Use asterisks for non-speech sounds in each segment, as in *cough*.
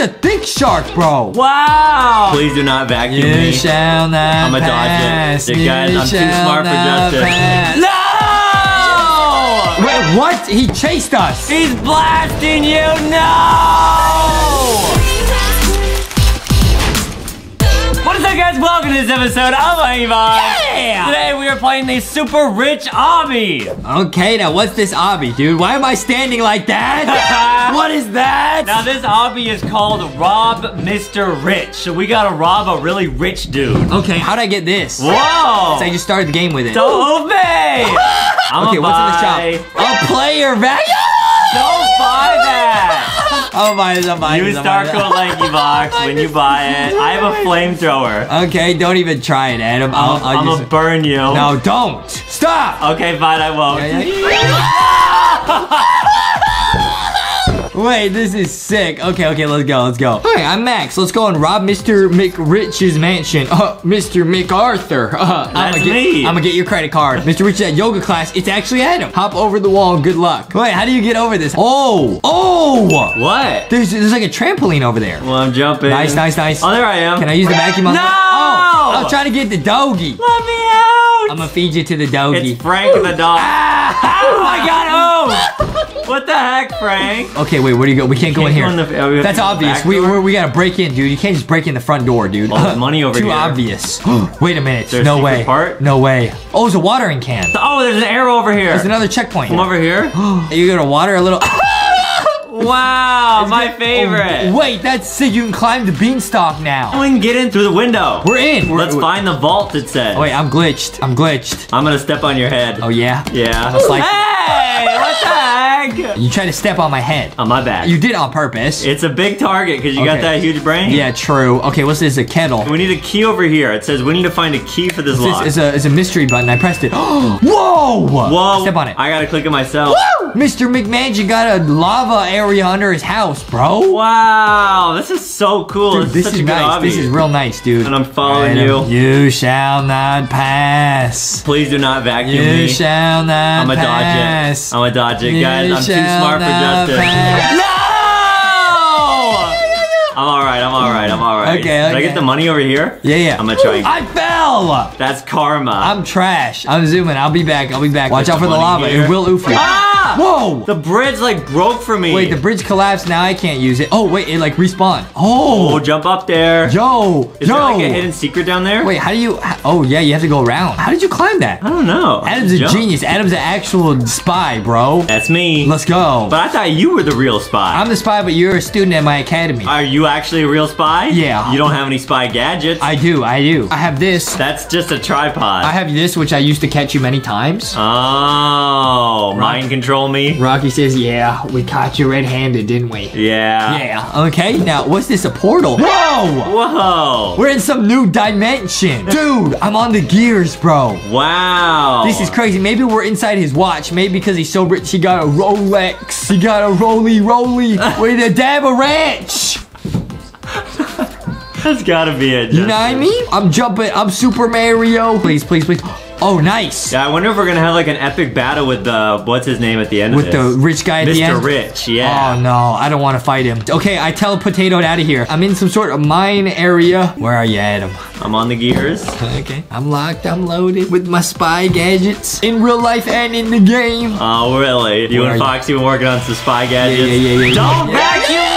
It's a thick shark, bro. Wow. Please do not vacuum You me. shall not I'ma dodge it. pass. You You guys, I'm too smart for not justice. pass. No! Wait, what? He chased us. He's blasting you! No! What is up, guys? Welcome to this episode of Avon. Yeah! Today we are playing the super rich obby. Okay, now what's this obby, dude? Why am I standing like that? *laughs* what is that? Now this obby is called Rob Mr. Rich. So we gotta rob a really rich dude. okay, how'd I get this? Whoa! So I just started the game with it. Don't move me! *laughs* I'm okay, a what's in the shop? A player value. Oh, that! I'll buy this. Oh, I'll buy You this. I'll buy cool lanky box when you buy it. I have a flamethrower. Okay, don't even try it, Adam. I'll, I'm, I'll I'm just... gonna burn you. No, don't. Stop. Okay, fine, I won't. Yeah, *laughs* *laughs* Wait, this is sick. Okay, okay, let's go, let's go. Hi, I'm Max. Let's go and rob Mr. McRich's mansion. Uh, Mr. McArthur. Uh, *laughs* I'm gonna get, me. I'm gonna get your credit card. Mr. Rich at yoga class. It's actually Adam. Hop over the wall. Good luck. Wait, how do you get over this? Oh, oh. What? There's, there's like a trampoline over there. Well, I'm jumping. Nice, nice, nice. Oh, there I am. Can I use the vacuum on No! Oh, I'm trying to get the doggy. Let me out! I'm gonna feed you to the doggy. It's Frank the dog. Ah! *laughs* oh my god, oh! *laughs* What the heck, Frank? Okay, wait, where do you go? We can't go in Can't here. go in the- oh, That's obvious. We, we we gotta break in, dude. You can't just break in the front door, dude. Oh, there's *laughs* money over Too here. Too obvious. *gasps* Wait a minute. There's No secret way. part? No way. Oh, it's a watering can. Oh, there's an arrow over here. There's another checkpoint. Come over here. *gasps* You gonna water a little. *laughs* wow, my oh, favorite. Oh, wait, that's sick. You can climb the beanstalk now. We can get in through the window. We're in. Let's we're- find the vault, it says. Oh, wait, I'm glitched. I'm glitched. I'm gonna step on your head. Oh yeah. Yeah. It's like- hey, what the heck? You tried to step on my head. On my back. You did on purpose. It's a big target because you got that huge brain. yeah, true. Okay, what's this? A kettle. We need a key over here. It says we need to find a key for this lock. This is a, is a mystery button. I pressed it. *gasps* Whoa! Whoa. Step on it. I gotta click it myself. Mr. McMansion got a lava area under his house, bro. Wow, this is so cool. Dude, this, this is is a nice. obby. This is real nice, dude. And I'm following Adam, you. You shall not pass. Please do not vacuum You me. You shall not pass. I'm gonna dodge it. I'm gonna dodge it, You guys. I'm too smart for not justice. pass. No! I'm alright, I'm alright, I'm alright. Okay, Did I get the money over here? Yeah, yeah. I'm gonna try I fell. That's karma. I'm trash. I'm zooming. I'll be back. I'll be back. Watch There's out for the lava. here. It will oof you. Ah! Whoa! The bridge like broke for me. Wait, the bridge collapsed. Now I can't use it. Oh, wait, it like respawned. Oh, Oh, jump up there. yo, Is yo. there like a hidden secret down there? Wait, how do you? Oh, yeah, you have to go around. How did you climb that? I don't know. Adam's a Jump. genius. Adam's an actual spy, bro. That's me. Let's go. But I thought you were the real spy. I'm the spy, but you're a student at my academy. Are you actually a real spy? Yeah. You don't have any spy gadgets. I do, I do. I have this. That's just a tripod. I have this, which I used to catch you many times. oh, mind control me? Rocky says, yeah, we caught you red-handed, didn't we? Yeah. Yeah. Okay, now, what's this, a portal? Whoa! Whoa. We're in some new dimension. Dude, I'm on the gears, bro. Wow. This is crazy. Maybe we're inside his watch. Maybe because he's so rich, he got a Rolex. He got a roly roly *laughs* with a dab of ranch. That's gotta be it. You know what I mean? I'm jumping. I'm Super Mario. Please, please, please. Oh, nice. Yeah, I wonder if we're gonna have like an epic battle with the what's his name at the end With of the rich guy at the end? Mr. Rich, yeah. Oh no, I don't want to fight him. Okay, I tell Potatoed out of here. I'm in some sort of mine area. Where are you, Adam? I'm on the gears. *laughs* Okay. I'm locked, I'm loaded with my spy gadgets in real life and in the game. Oh, really? You Where and Foxy been working on some spy gadgets? yeah, yeah, yeah, Don't yeah. vacuum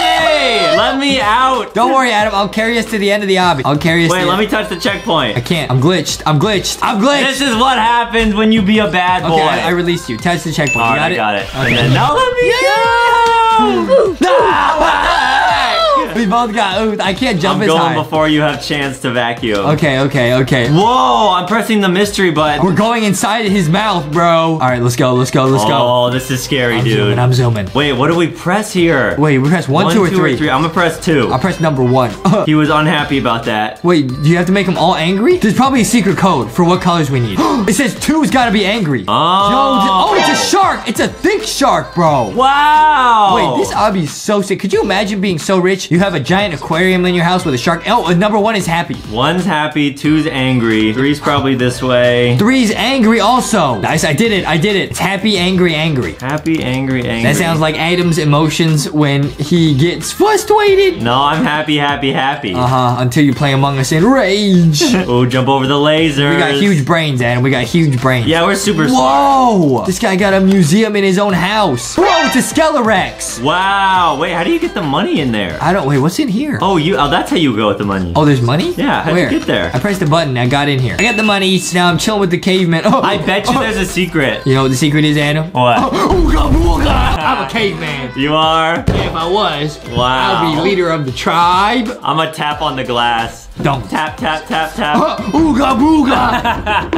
me! Out! Don't worry, Adam. I'll carry us to the end of the obby. I'll carry us Wait, let the me touch the checkpoint. I can't. I'm glitched. I'm glitched. I'm glitched. This is what happens when you be a bad boy. okay, I, I released you. Touch the checkpoint. All you right, got I it? got it. Okay. And then, now let me go! *laughs* *laughs* we both got oofed. I can't jump I'm as going high. before you have a chance to vacuum. Okay, okay, okay. Whoa, I'm pressing the mystery button. We're going inside his mouth, bro. All right, let's go. Let's go. Let's go. Oh, this is scary, I'm dude. zooming. I'm zooming. Wait, what do we press here? Wait, we press one, two, or three. I'm gonna press two. I'll press number one. *laughs* He was unhappy about that. Wait, do you have to make them all angry? There's probably a secret code for what colors we need. *gasps* it says two's gotta be angry. Oh. Yo, oh, it's a shark. It's a thick shark, bro. Wow. Wait, this obby is so sick. Could you imagine being so rich? You have a giant aquarium in your house with a shark. Oh, number one is happy. One's happy, two's angry, three's probably this way. Three's angry also. Nice, I did it. I did it. It's happy, angry, angry. Happy, angry, angry. That sounds like Adam's emotions when he gets frustrated. No, I'm happy, happy, happy. Uh huh. Until you play Among Us in rage. *laughs* oh, jump over the lasers. we got huge brains, Adam. We got huge brains. Yeah, we're super smart. Whoa! This guy got a museum in his own house. Whoa, it's a Skelerex. Wow. Wait, how do you get the money in there? I don't. Wait, what's in here? Oh, you. Oh, that's how you go with the money. Oh, there's money? Yeah, how'd you get there? I pressed the button. I got in here. I got the money. So now I'm chilling with the caveman. Oh, I bet you oh. there's a secret. You know what the secret is, Adam? What? Oh, oh, Ooga oh, *laughs* booga! I'm a caveman. You are? If I was, Wow. I'll be leader of the tribe. I'm gonna tap on the glass. Don't. Tap, tap, tap, tap. Ooga booga!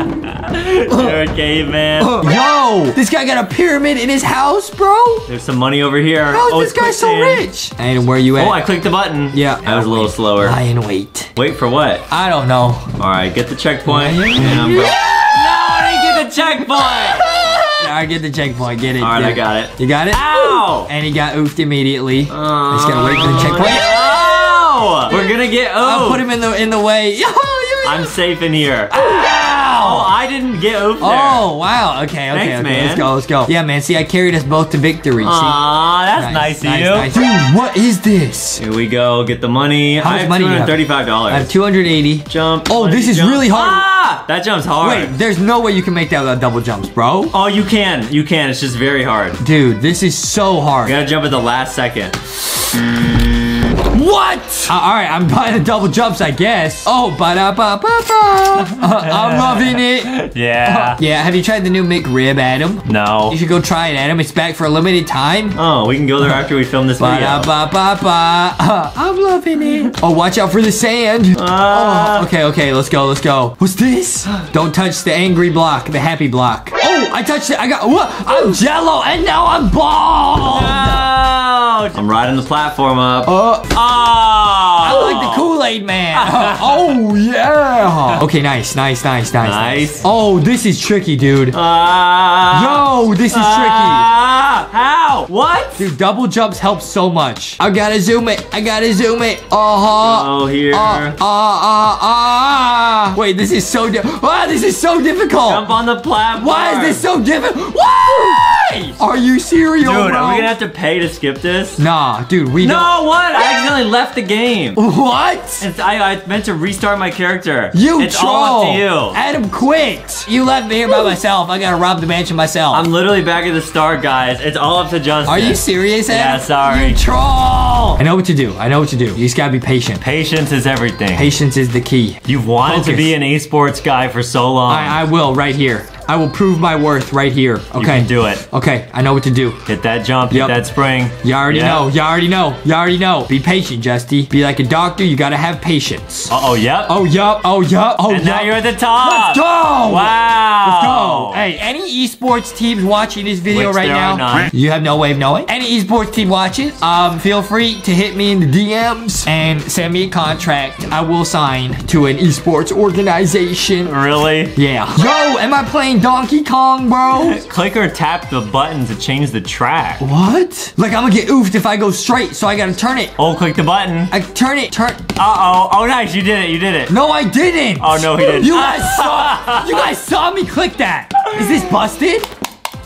*laughs* You're a caveman. Yo, this guy got a pyramid in his house, bro. There's some money over here. How's oh, this guy so quicksand. rich? Adam, where you at? Oh, I clicked the button. Yeah. I was a little slower. Lie in wait. Wait for what? I don't know. All right, get the checkpoint. And I'm go- no, I didn't get the checkpoint. *laughs* I get the checkpoint. Get it. All right, get I got it. You got it? Ow! And he got oofed immediately. Uh, Just gotta wait for the checkpoint. Ow! We're gonna get oh. I'll put him in the in the way. I'm safe in here. Oh, I didn't get oofed there. Oh wow. Okay. Okay. Thanks, okay. man. Let's go. Let's go. Yeah, man. See, I carried us both to victory. See? Aw, that's nice, of you. nice. Dude, what is this? Here we go. Get the money. How I much have money you have? $235. I have 280. Jump. Oh, this is jump. really hard. Ah! That jump's hard. Wait, there's no way you can make that without double jumps, bro. Oh, you can. You can. It's just very hard. Dude, this is so hard. You gotta jump at the last second. What? Uh, all right, I'm buying the double jumps, I guess. Oh, ba da ba ba ba. I'm loving it. Yeah. Yeah, have you tried the new McRib, Adam? No. You should go try it, Adam. It's back for a limited time. Oh, we can go there after we film this Ba video. da ba ba ba. Uh, I'm loving it. Oh, watch out for the sand. Ah. Oh, okay, okay, let's go, let's go. What's this? Don't touch the angry block, the happy block. Oh, I touched it. I got what? I'm jello, and now I'm bald. No! I'm riding the platform up. Uh, Oh! Ah. I like the Kool-Aid man. *laughs* oh yeah. Okay, nice, nice, nice, nice, Nice. Oh, this is tricky, dude. Ah! Yo, this is tricky. Ah! How? What? Dude, double jumps help so much. I gotta zoom it. I gotta zoom it. Uh-huh. Oh, here. Uh, uh, uh, uh. Wait, this is so ah, this is so difficult. Jump on the platform. Why is this so difficult? Why? Are you serious, Dude, bro? are we gonna have to pay to skip this? Nah, dude, we No, what? I accidentally left the game. What? I, I meant to restart my character. You It's troll. all up to you. Adam quit. You left me here by myself. I gotta rob the mansion myself. I'm literally back at the start, guys. It's all up to Justin. Are you serious, Adam? Yeah, sorry. You troll. I know what to do. I know what to do. You just gotta be patient. Patience is everything. Patience is the key. You've wanted to be an esports guy for so long. I, I will right here. I will prove my worth right here. Okay. You can do it. Okay, I know what to do. Hit that jump, Yep. hit that spring. You already Yeah. know. You already know. You already know. Be patient, Justy. Be like a doctor. You gotta have patience. Uh-oh, yep. Oh yup. Oh yup. Oh and yup. now you're at the top. Let's go. Wow. Let's go. Hey, any esports teams watching this video Which right now? You have no way of knowing. Any esports team watching, um, feel free to hit me in the DMs and send me a contract. I will sign to an esports organization. Really? Yeah. Yo, am I playing Donkey Kong, bro? *laughs* Click or tap the button to change the track. what? Like I'm gonna get oofed if I go straight, so I gotta turn it. Oh, click the button. I turn it. Turn. Uh-oh. Oh, nice. You did it. You did it. No, I didn't. Oh, no, he didn't. You *laughs* guys saw. You guys saw me click that. Is this busted?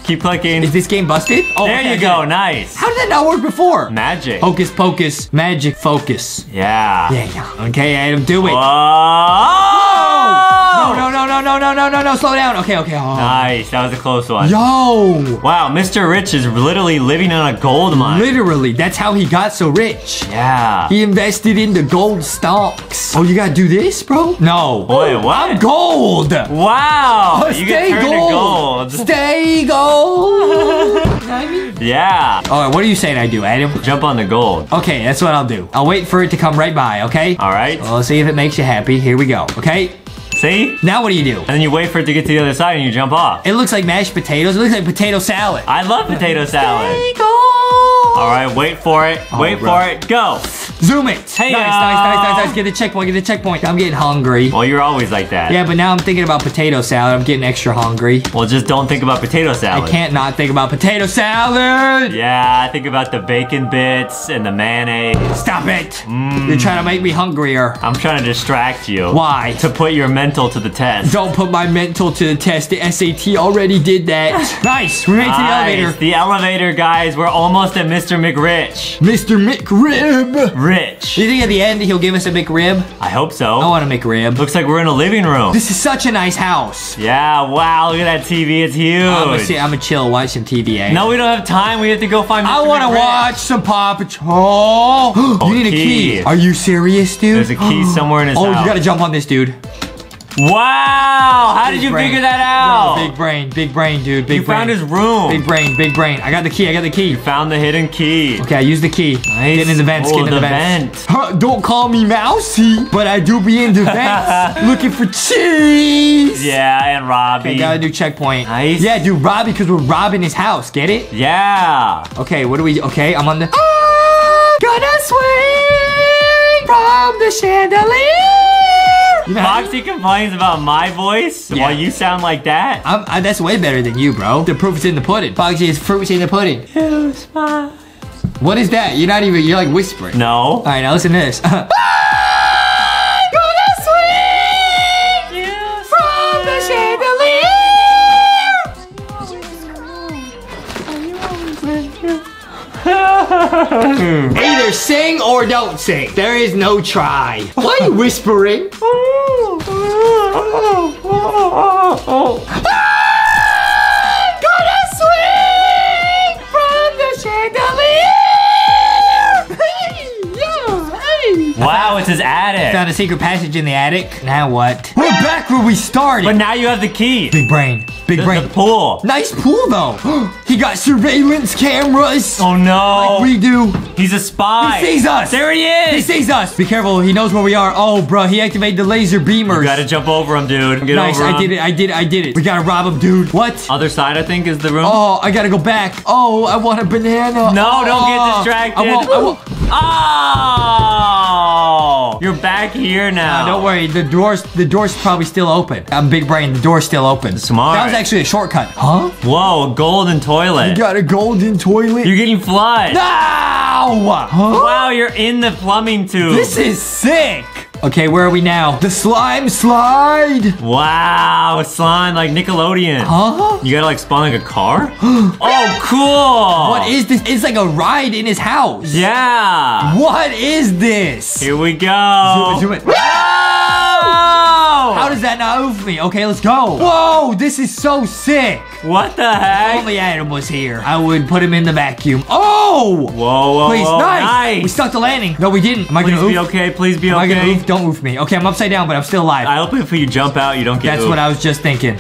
Keep clicking. Is this game busted? Oh, there okay, you go. Nice. How did that not work before? Magic. Hocus pocus, magic focus. Yeah. Yeah, yeah. Okay, Adam, do it. Whoa no, no, no, no, no. Slow down. Okay, okay. Oh. Nice. That was a close one. Yo. Wow, Mr. Rich is literally living on a gold mine. Literally. That's how he got so rich. Yeah. He invested in the gold stocks. Oh, you gotta do this, bro? No. Boy, what? I'm gold. Wow. Oh, you *laughs* stay gold. gold. Stay gold. Yeah. All right, what are you saying I do, Adam? Jump on the gold. Okay, that's what I'll do. I'll wait for it to come right by, okay? All right. Let's see if it makes you happy. Here we go, okay? See? Now what do you do? And then you wait for it to get to the other side and you jump off. It looks like mashed potatoes. It looks like potato salad. I love potato salad. Gold. All right, wait for it. wait bro. for it. Go. Zoom it. Hey, nice, nice, uh, nice, nice, nice. Get the checkpoint. Get the checkpoint. I'm getting hungry. Well, you're always like that. Yeah, but now I'm thinking about potato salad. I'm getting extra hungry. Well, just don't think about potato salad. I can't not think about potato salad. Yeah, I think about the bacon bits and the mayonnaise. Stop it. Mm. You're trying to make me hungrier. I'm trying to distract you. Why? To put your mental to the test. Don't put my mental to the test. The SAT already did that. *sighs* nice. We made it to the elevator. The elevator, guys. We're almost at Mr. McRich. Mr. McRib. Rich. Do you think at the end he'll give us a McRib? I hope so. I want a McRib. Looks like we're in a living room. This is such a nice house. Yeah, wow, look at that TV. It's huge. I'm gonna, sit, I'm gonna chill, watch some TV. Eh? No, we don't have time. We have to go find Mr. I want to McRich. watch some Paw Patrol. *gasps* you need a key. key. Are you serious, dude? There's a key somewhere in his *gasps* Oh, house. you gotta jump on this, dude. Wow! How did you brain. figure that Bro, out? big brain, big brain, dude. Big you brain. found his room. Big brain, big brain. I got the key. I got the key. You Found the hidden key. Okay, I use the key. Nice. Getting in the vents. Oh, getting in the, the vents. vent. Huh, don't call me mousy, but I do be in the vents *laughs* looking for cheese. Yeah, and Robbie. Okay, gotta do checkpoint. Nice. Yeah, dude, Robbie, because we're robbing his house. Get it? yeah. Okay, what do we? Okay, I'm on the. I'm gonna swing from the chandelier. Foxy complains about my voice Yeah. while you sound like that. I'm, I, that's way better than you, bro. The proof is in the pudding. Foxy is fruits in the pudding. What is that? You're not even. You're like whispering. No. All right, now listen to this. *laughs* I'm gonna from the chandelier. *laughs* Either sing or don't sing. There is no try. Why are you whispering? *laughs* attic. Found a secret passage in the attic. Now what? We're back where we started. But now you have the key. big brain. Big brain. the pool. Nice pool though. *gasps* he got surveillance cameras. Oh no. We do. He's a spy. He sees us. There he is. He sees us. Be careful. He knows where we are. Oh, bro. He activated the laser beamers. You gotta jump over him, dude. Get nice. I him. did it. I did it. I did it. We gotta rob him, dude. What? Other side, I think, is the room. Oh, I gotta go back. Oh, I want a banana. No, don't get Oh, distracted. I won't. I won't. Oh! Ah! You're back here now. Don't worry, the door's the door's probably still open. I'm big brain, the door's still open. Smart. That was actually a shortcut. Huh? Whoa, a golden toilet. You got a golden toilet? You're getting flushed. no! Huh? Wow, you're in the plumbing tube. This is sick. Okay, where are we now? The slime slide. Wow, a slime like Nickelodeon. Huh? You gotta like spawn like a car? *gasps* oh, cool. What is this? It's like a ride in his house. Yeah. What is this? Here we go. Zoom it, zoom it. Whoa! How does that not move me? Okay, let's go. Whoa, this is so sick. What the heck? Only Adam was here. I would put him in the vacuum. Oh! Whoa, whoa, Please, whoa. nice. We stuck the landing. No, we didn't. Am I Please gonna be oof? okay. Please be Am I gonna okay. oof? Don't oof me. Okay, I'm upside down, but I'm still alive. I hope if you jump out, you don't get That's oofed. what I was just thinking.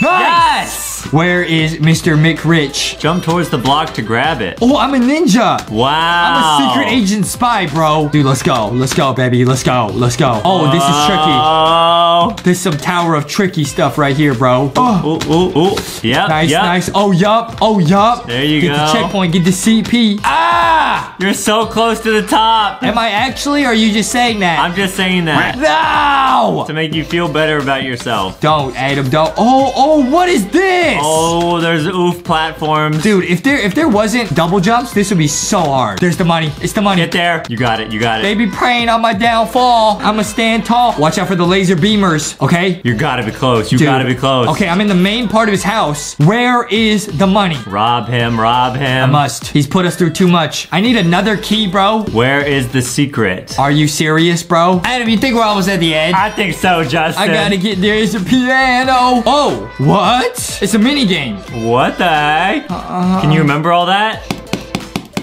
Nice! Yes! Where is Mr. McRich? Jump towards the block to grab it. Oh, I'm a ninja. Wow. I'm a secret agent spy, bro. Dude, let's go. Let's go, baby. Let's go. Let's go. Oh, this is tricky. Oh. There's some Tower of Tricky stuff right here, bro. Oh, Ooh, ooh, ooh. Yep, nice, yep. nice. Oh, yup. Oh, yup. There you get go. the checkpoint. Get the CP. Ah! You're so close to the top. Am I actually, or are you just saying that? I'm just saying that No! to make you feel better about yourself. Don't, Adam, don't. Oh, oh, what is this? Oh, there's oof platforms. Dude, if there if there wasn't double jumps, this would be so hard. There's the money. It's the money. Get there. You got it. You got it. They be praying on my downfall. I'ma stand tall. Watch out for the laser beamers, okay? You gotta be close. You Dude. gotta be close. Okay, I'm in the main part of his house. Where is the money? Rob him. Rob him. I must. He's put us through too much. I need another key, bro. Where is the secret? Are you serious, bro? Adam, you think we're almost at the end? I think so, Justin. I gotta get there's a piano. Oh, what? It's a mini game. What the heck? Uh-huh. Can you remember all that?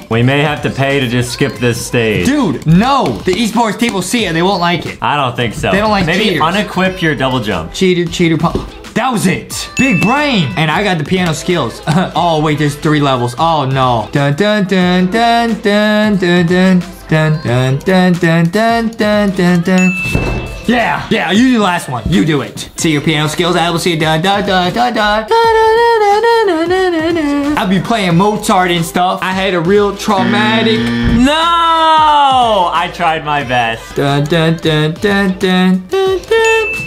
We may have to pay to just skip this stage. Dude, no. The esports people see it. They won't like it. I don't think so. They don't like Maybe cheaters. unequip your double jump. Cheater, cheater, pump. That was it. Big brain. And I got the piano skills. *laughs* oh, wait, there's three levels. Oh, no. Dun, dun, dun, dun, dun, dun, dun. Dun dun dun dun dun dun dun dun. Yeah, yeah, you do the last one. You do it. See your piano skills. I will see dun dun dun dun dun. I'll be playing Mozart and stuff. I had a real traumatic. No! I tried my best. Dun dun dun dun dun dun dun.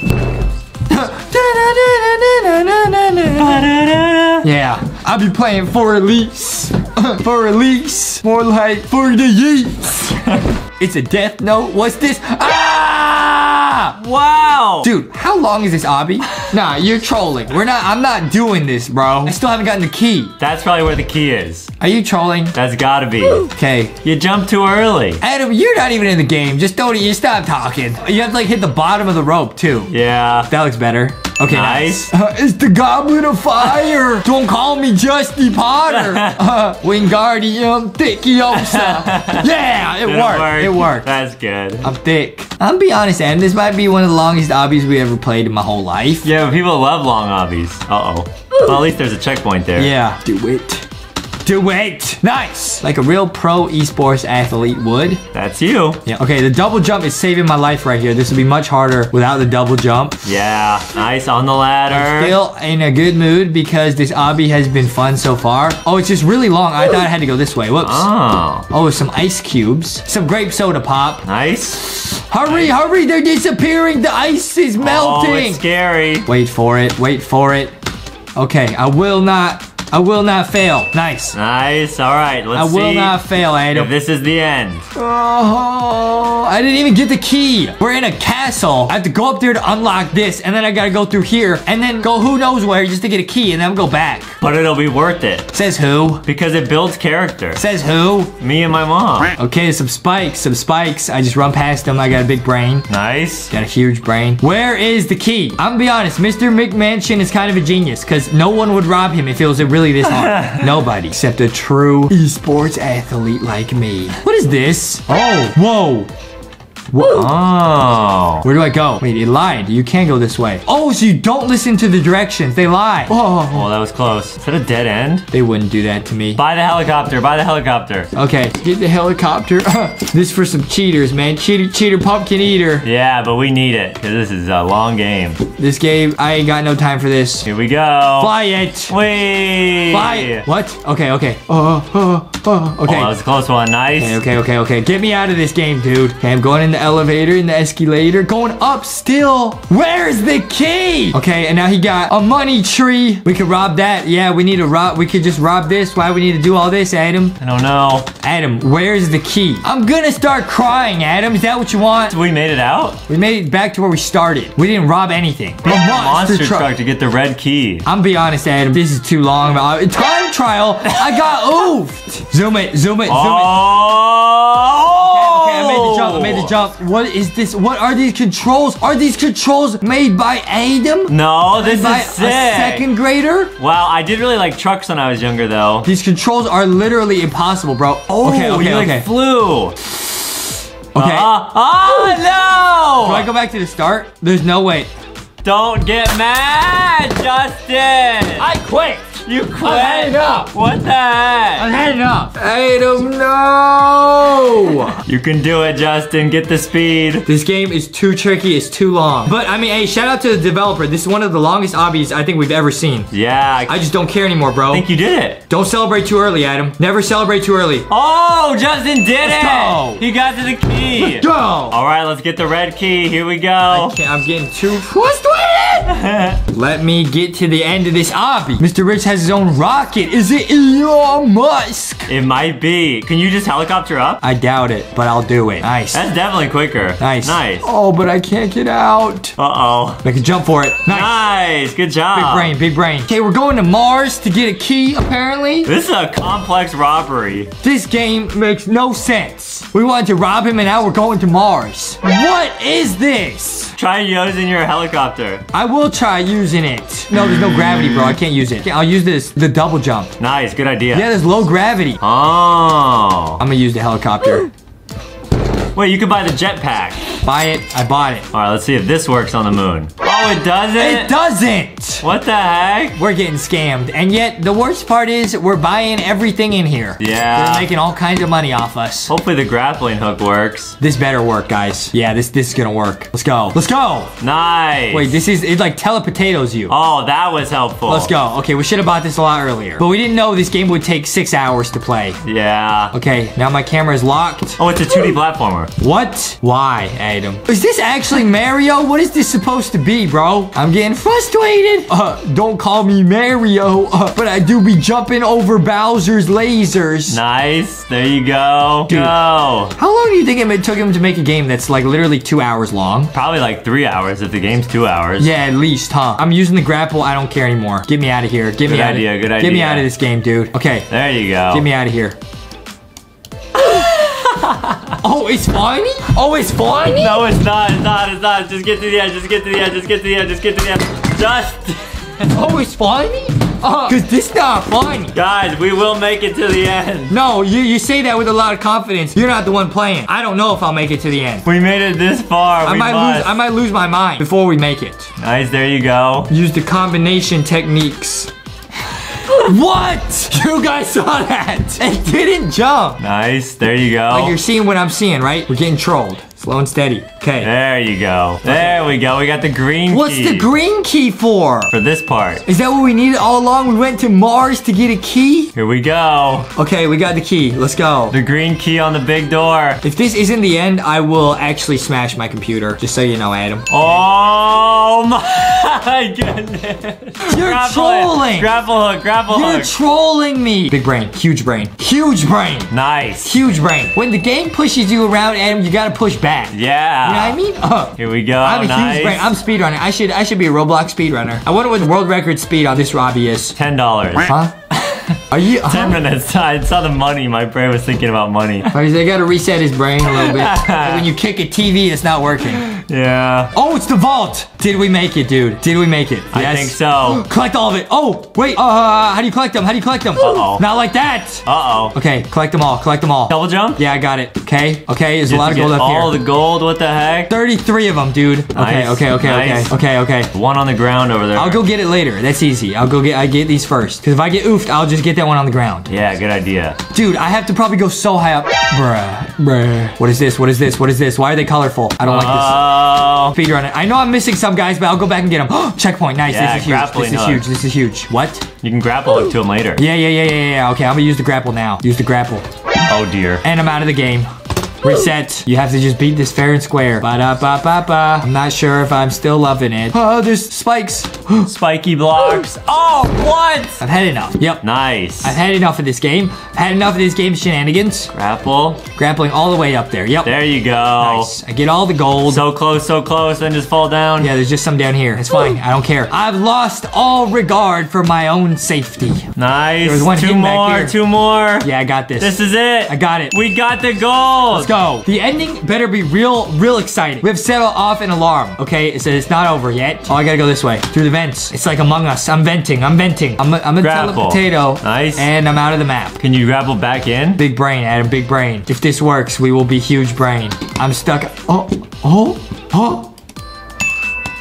Yeah, I'll be playing for release. *laughs* for release. More like for the yeets. *laughs* it's a death note. What's this? Ah! Wow! Dude, how long is this obby? *laughs* Nah, you're trolling. We're not, I'm not doing this, bro. I still haven't gotten the key. That's probably where the key is. Are you trolling? That's gotta be. Okay. You jumped too early. Adam, you're not even in the game. Just don't, you stop talking. You have to like hit the bottom of the rope too. Yeah. That looks better. Okay, Nice. Uh, it's the Goblet of Fire. *laughs* Don't call me Justy Potter. *laughs* Uh, Wingardium Thickiosa. *laughs* Yeah, it Didn't worked. work. It worked. That's good. I'm thick. I'm be honest, and This might be one of the longest obbies we ever played in my whole life. Yeah, but people love long obbies. Uh-oh. Well, at least there's a checkpoint there. Yeah. Do it. Do it. Nice. Like a real pro esports athlete would. That's you. Yeah. Okay, the double jump is saving my life right here. This would be much harder without the double jump. Yeah. Nice on the ladder. Still in a good mood because this obby has been fun so far. Oh, it's just really long. I thought I had to go this way. Whoops. Oh. Oh, some ice cubes. Some grape soda pop. Nice. Hurry, hurry, they're disappearing. The ice is Oh, melting. it's scary. Wait for it. Wait for it. Okay, I will not. I will not fail. Nice. Nice. All right. I Let's will see not fail, if Adam. this is the end. Oh, I didn't even get the key. We're in a castle. I have to go up there to unlock this, and then I gotta go through here, and then go who knows where just to get a key, and then go back. But it'll be worth it Says who? because it builds character. Says who? Me and my mom. Okay, some spikes, some spikes. I just run past them. I got a big brain. Nice. Got a huge brain. Where is the key? I'm gonna be honest, Mr. McMansion is kind of a genius because no one would rob him if it was a really this hard. *laughs* Nobody except a true esports athlete like me. What is this? Oh, whoa. Whoa. Oh. Where do I go? Wait, it lied. You can't go this way. Oh, so you don't listen to the directions. They lie. Oh, Oh, that was close. Is that a dead end? they wouldn't do that to me. Buy the helicopter. Buy the helicopter. Okay, get the helicopter. *laughs* this for some cheaters, man. Cheater, cheater, pumpkin eater. Yeah, but we need it because this is a long game. This game, I ain't got no time for this. Here we go. Fly it. Whee! Fly it. What? Okay, okay. Oh, oh, oh, Okay. Oh, that was a close one. Nice. Okay, okay, okay, okay. Get me out of this game, dude. Okay, I'm going in the elevator, in the escalator, going up still. Where's the key? Okay, and now he got a money tree. We could rob that. Yeah, we need to rob. We could just rob this. Why we need to do all this, Adam? I don't know. Adam, where's the key? I'm gonna start crying, Adam. Is that what you want? We made it out? We made it back to where we started. We didn't rob anything. A Monster truck to get the red key. I'm be honest, Adam. This is too long. Uh, Time trial. I got oofed. Zoom it. Zoom it. Zoom it. *laughs* jump. I made the jump. What is this? What are these controls? Are these controls made by Adam? No, this by is a sick. second grader? Wow, I did really like trucks when I was younger, though. These controls are literally impossible, bro. Oh, okay, okay, you okay. like flew. okay. Uh, oh no! Do I go back to the start? There's no way. Don't get mad, Justin. I quit. You quit. had enough. What the heck? I had enough. *laughs* Adam, no. You can do it, Justin. Get the speed. This game is too tricky. It's too long. But I mean, hey, shout out to the developer. This is one of the longest obbies I think we've ever seen. Yeah, I I just don't care anymore, bro. I think you did it. Don't celebrate too early, Adam. Never celebrate too early. Oh, Justin did Let's it. go. He got to the key. Go. All right, let's get the red key. Here we go. Okay, I'm getting too *laughs* Let me get to the end of this obby. Mr. Rich has his own rocket. Is it Elon Musk? it might be. Can you just helicopter up? I doubt it, but I'll do it. Nice. That's definitely quicker. Nice. Nice. Oh, but I can't get out. Uh-oh. Make a jump for it. Nice. Nice. Good job. Big brain, big brain. Okay, we're going to Mars to get a key, apparently. This is a complex robbery. This game makes no sense. We wanted to rob him and now we're going to Mars. What is this? Try using your helicopter. I will try using it. No, there's no gravity, bro. I can't use it. Okay, I'll use this, the double jump. Nice. Good idea. Yeah, there's low gravity. Oh. I'm gonna use the helicopter. Wait, you can buy the jetpack. Buy it. I bought it. All right, let's see if this works on the moon. Oh, it doesn't? It doesn't. What the heck? We're getting scammed. And yet, the worst part is we're buying everything in here. Yeah. They're making all kinds of money off us. Hopefully the grappling hook works. This better work, guys. Yeah, this this is gonna work. Let's go. Let's go. Nice. Wait, this is it like telepotatoes you. Oh, that was helpful. Let's go. Okay, we should have bought this a lot earlier. But we didn't know this game would take six hours to play. Yeah. Okay, now my camera is locked. Oh, it's a 2D platformer. What? Why, Adam? Is this actually Mario? What is this supposed to be, bro? I'm getting frustrated. Uh, don't call me Mario, uh, but I do be jumping over Bowser's lasers. Nice. There you go. Dude. Go. How long do you think it took him to make a game that's like literally two hours long? Probably like three hours if the game's two hours. Yeah, at least, huh? I'm using the grapple. I don't care anymore. Get me out of here. Get me Good out idea, of good Get me out of this game, dude. Okay, There you go. get me out of here. Oh, it's funny? Oh, it's funny? No, it's not. It's not. It's not. Just get to the edge. Just get to the edge. Just get to the edge. Just get to the edge. Just. *laughs* Oh, it's funny? Uh, *laughs* Cause this not funny. Guys, we will make it to the end. No, you, you say that with a lot of confidence. You're not the one playing. I don't know if I'll make it to the end. We made it this far. I we might must. lose I might lose my mind before we make it. Nice. There you go. Use the combination techniques. What? You guys saw that? It didn't jump. Nice. There you go. Like you're seeing what I'm seeing, right? We're getting trolled. Slow and steady. Okay. There you go. There we go. We got the green key. What's key the green key for? for this part. Is that what we needed all along? We went to Mars to get a key? Here we go. Okay, we got the key. Let's go. The green key on the big door. If this isn't the end, I will actually smash my computer. Just so you know, Adam. Oh my *laughs* goodness. You're Grapple it. trolling. Grapple hook. Grapple You're hook. trolling me. Big brain. Huge brain. Huge brain. nice. Huge brain. When the game pushes you around, Adam, you gotta push back. Yeah. You know what I mean? Uh, Here we go. I'm a nice. huge brain. I'm speedrunning. I should I should be a Roblox speedrunner. I wonder what the world record speed on this Robbie is. Ten dollars. Huh? *laughs* Are you? *laughs* Ten Huh? minutes. *laughs* I saw the money. My brain was thinking about money. *laughs* They gotta reset his brain a little bit. When you kick a TV, it's not working. Yeah. Oh, it's the vault. Did we make it, dude? Did we make it? I think so. *gasps* Collect all of it. Oh, wait. Uh, how do you collect them? How do you collect them? Uh-oh. Not like that. Uh oh. Okay, collect them all. Collect them all. Double jump. Yeah, I got it. Okay, okay. There's a lot of gold up all here. All the gold. What the heck? 33 of them, dude. Okay, Nice, okay, okay, nice. okay, okay, okay. One on the ground over there. I'll go get it later. That's easy. I'll go get. I get these first. Because if I get oofed, I'll just get that one on the ground. Yeah, good idea. Dude, I have to probably go so high up. Bruh, bruh. What is this? What is this? What is this? Why are they colorful? I don't like this. Oh. Speedrun it. I know I'm missing some guys, but I'll go back and get them. *gasps* Checkpoint. Nice. Yeah, this is huge. This is hook. huge. This is huge. What? You can grapple hook to him later. Yeah, yeah, yeah, yeah, yeah. Okay, I'm gonna use the grapple now. Use the grapple. Oh dear. And I'm out of the game. Reset. You have to just beat this fair and square. Ba da ba ba ba. I'm not sure if I'm still loving it. Oh, there's spikes. *gasps* Spiky blocks. Oh, what? I've had enough. Yep. Nice. I've had enough of this game. I've had enough of this game's shenanigans. Grapple. Grappling all the way up there. Yep. There you go. Nice. I get all the gold. So close, so close, then just fall down. yeah, there's just some down here. It's fine. I don't care. I've lost all regard for my own safety. Nice. There's one two more, two more. Yeah, I got this. This is it. I got it. We got the gold. Go. The ending better be real, real exciting. We have set off an alarm. Okay, it says it's not over yet. Oh, I gotta go this way through the vents. It's like Among Us. I'm venting. I'm venting. I'm a, I'm a potato. Nice. And I'm out of the map. Can you grapple back in? Big brain, Adam. Big brain. If this works, we will be huge brain. I'm stuck. Oh, oh, oh.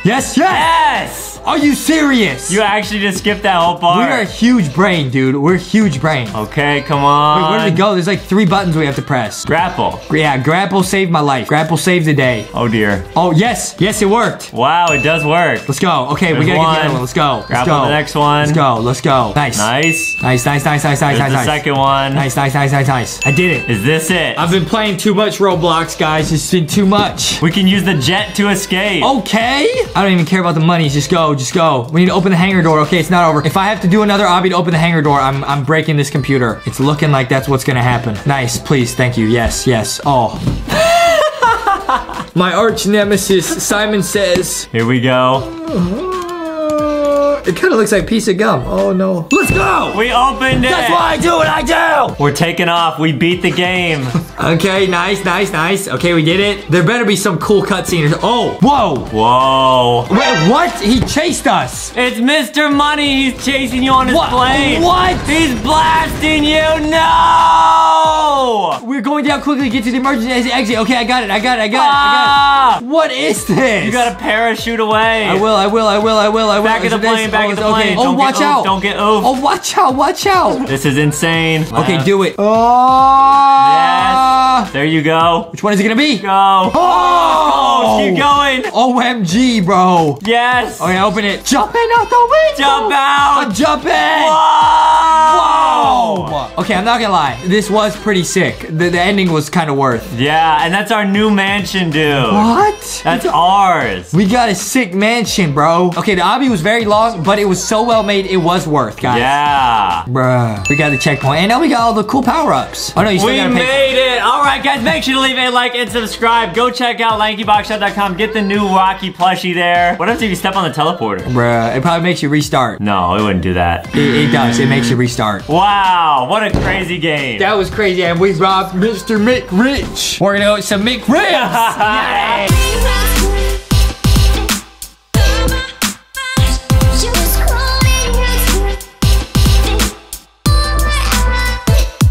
Yes, yes. Yes. Are you serious? You actually just skipped that whole part. we are huge brain, dude. We're huge brain. Okay, come on. Wait, where did it go? There's like three buttons we have to press. Grapple. Yeah, grapple saved my life. Grapple saved the day. Oh dear. Oh, yes. Yes, it worked. Wow, it does work. Let's go. Okay, we There's gotta get the other one. Let's go. Let's Grapple go. the next one. Let's go. Let's go. Nice. Nice. Nice, nice, nice, nice, nice, There's nice, the nice. second one. Nice, nice, nice, nice, nice. I did it. Is this it? I've been playing too much Roblox, guys. It's been too much. we can use the jet to escape. Okay. I don't even care about the money. Just go. Just go. We need to open the hangar door. Okay, it's not over. If I have to do another obby to open the hangar door, I'm I'm breaking this computer. It's looking like that's what's gonna happen. Nice. Please. Thank you. Yes. Yes. Oh. *laughs* My arch nemesis, Simon says. Here we go. Uh, it kind of looks like a piece of gum. Oh no. Let's go. We opened it. That's why I do what I do. We're taking off. We beat the game. *laughs* Okay, nice, nice, nice. Okay, we did it. There better be some cool cutscene. or- Oh, whoa. Whoa. Wait, what? He chased us. It's Mr. Money. He's chasing you on his What? plane. What? He's blasting you. No. We're going down quickly. Get to the emergency exit. Okay, I got it. I got it. I got it. I Ah! got it. What is this? You gotta parachute away. I will. I will. I will. I will. I will. Back of So the this- plane, back oh, of the okay. plane. Oh, Don't watch get out. oofed, don't get oofed. Oh, watch out. Watch out. This is insane. Okay, do it. Oh. Yes. There you go. Which one is it gonna be? Go. Oh. Oh, keep going. OMG, bro. Yes. Okay, open it. Jumping out the window. Jump out. I'm jumping. Whoa. Okay, I'm not gonna lie. This was pretty sick. The, the ending was kind of worth. Yeah, and that's our new mansion, dude. What? That's ours. We got a sick mansion, bro. Okay, the obby was very long, but it was so well made, it was worth, guys. Yeah. Bruh. We got the checkpoint, and now we got all the cool power-ups. Oh, no, you still We gotta pay. We made it! Alright guys, make sure to leave a like and subscribe. Go check out LankyBoxShop.com. Get the new Rocky plushie there. What happens if you step on the teleporter? Bruh, it probably makes you restart. No, it wouldn't do that. It, it does. It makes you restart. Wow, what a crazy game. That was crazy, and we robbed Mr. McRich. We're gonna go with some McRibs. Yay! Rings